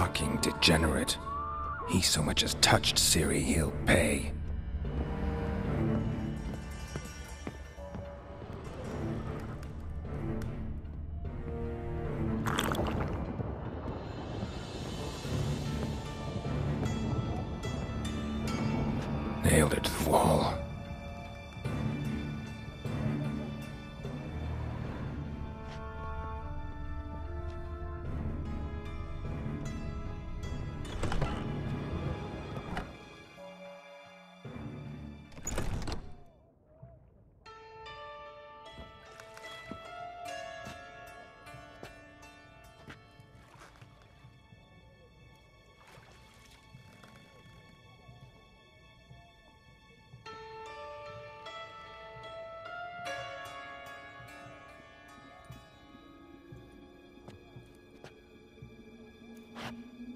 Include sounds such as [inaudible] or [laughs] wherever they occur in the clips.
fucking degenerate. He so much as touched Ciri, he'll pay. Nailed it to the wall.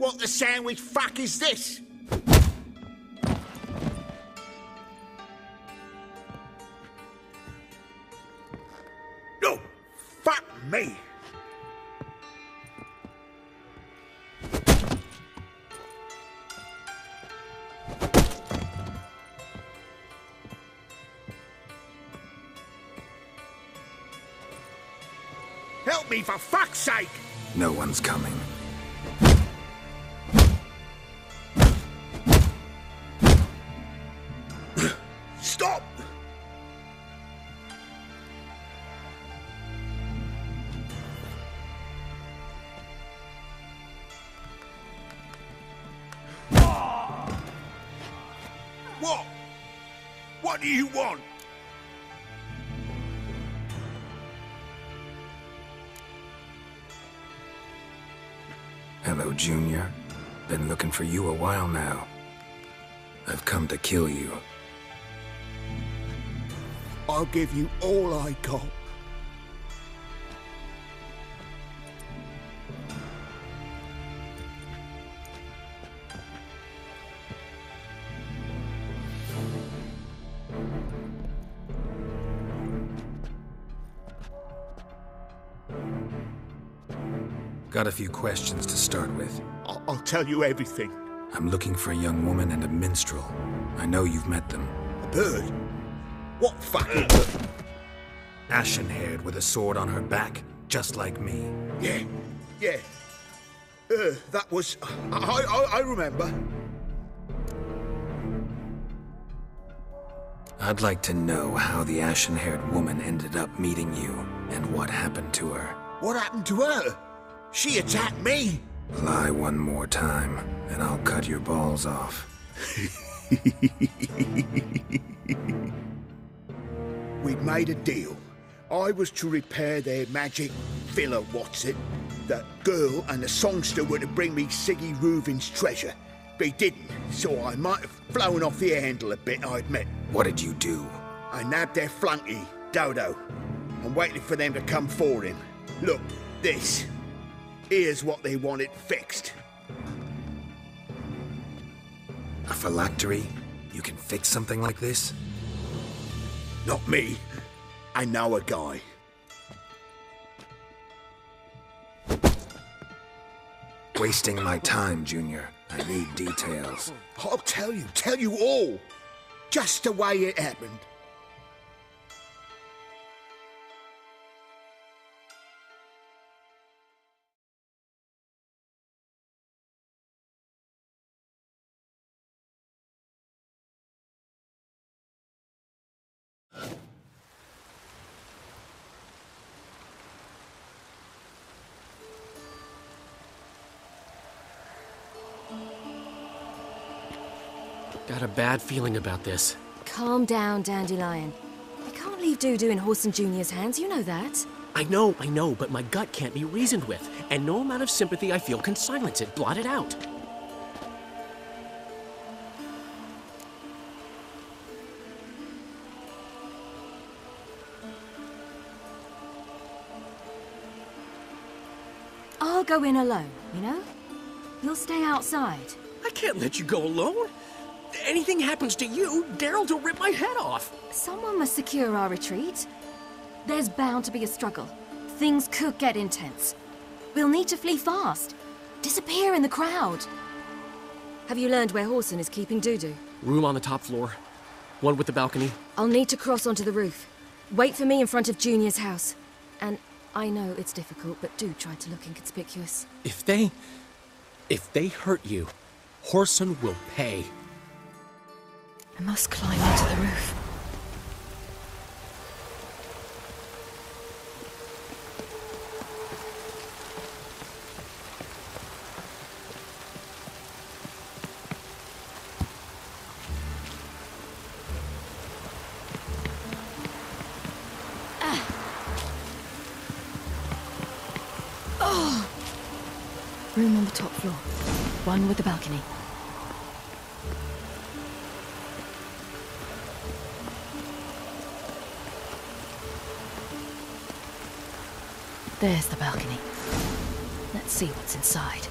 What the sandwich fuck is this? No! Fuck me! Help me for fuck's sake! No one's coming. Do you want? Hello, Junior. Been looking for you a while now. I've come to kill you. I'll give you all I got. Got a few questions to start with. I'll, I'll tell you everything. I'm looking for a young woman and a minstrel. I know you've met them. A bird? What fucking bird? Ashen haired with a sword on her back, just like me. Yeah, yeah. Uh, that was. I, I, I remember. I'd like to know how the ashen haired woman ended up meeting you and what happened to her. What happened to her? She attacked me. Lie one more time, and I'll cut your balls off. [laughs] We'd made a deal. I was to repair their magic villa, what's it? The girl and the songster were to bring me Sigi Reuven's treasure. They didn't, so I might have flown off the handle a bit, I admit. What did you do? I nabbed their flunky, Dudu, and waited for them to come for him. Look, this. Here's what they wanted fixed. A phylactery? You can fix something like this? Not me. I know a guy. Wasting my time, Junior. I need details. I'll tell you, tell you all. Just the way it happened. I got a bad feeling about this. Calm down, Dandelion. We can't leave Dudu in Whoreson Jr.'s hands, you know that. I know, I know, but my gut can't be reasoned with, and no amount of sympathy I feel can silence it, blot it out. I'll go in alone, you know? You'll stay outside. I can't let you go alone. Anything happens to you, Daryl will rip my head off. Someone must secure our retreat. There's bound to be a struggle. Things could get intense. We'll need to flee fast. disappear in the crowd. Have you learned where Whoreson is keeping Dudu? Room on the top floor. One with the balcony. I'll need to cross onto the roof. Wait for me in front of Junior's house. And I know it's difficult, but do try to look inconspicuous. If they. If they hurt you, Whoreson will pay. I must climb onto the roof. Ah. Oh. Room on the top floor. One with the balcony. There's the balcony. Let's see what's inside.